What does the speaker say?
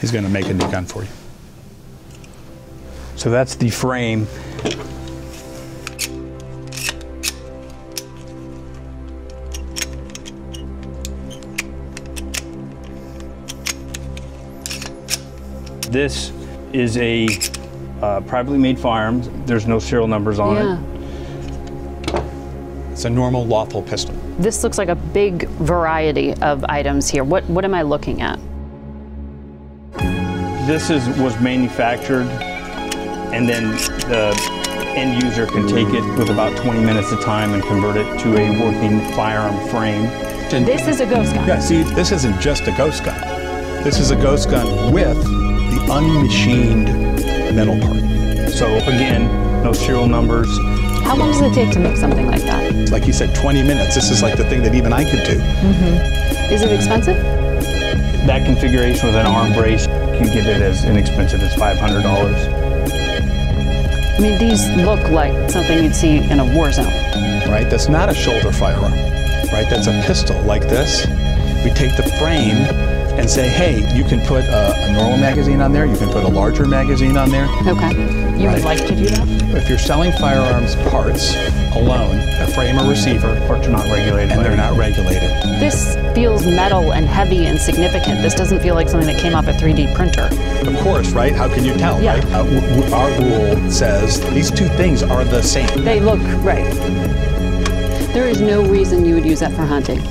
he's going to make a new gun for you. So that's the frame. This is a uh, privately made firearm. There's no serial numbers on Yeah. it. It's a normal lawful pistol. This looks like a big variety of items here. What what am I looking at? This is was manufactured, and then the end user can take it with about 20 minutes of time and convert it to a working firearm frame. And- This is a ghost gun. Yeah, see, this isn't just a ghost gun. This is a ghost gun with the unmachined metal part. So again, no serial numbers. How long does it take to make something like that? Like you said, 20 minutes. This is like the thing that even I could do. Mm-hmm. Is it expensive? That configuration with an arm brace, you can get it as inexpensive as $500. I mean, these look like something you'd see in a war zone. right? That's not a shoulder firearm, right? That's a pistol like this. We take the frame and say, hey, you can put a, a normal magazine on there, you can put a larger magazine on there. Okay. You would like to do that? If you're selling firearms parts alone, a frame or receiver, Parts are not regulated. and they're not regulated. This feels metal and heavy and significant. This doesn't feel like something that came off a 3D printer. Of course, right? How can you tell, Yeah. right? Uh, w- w- our rule says these two things are the same. They look right. There is no reason you would use that for hunting.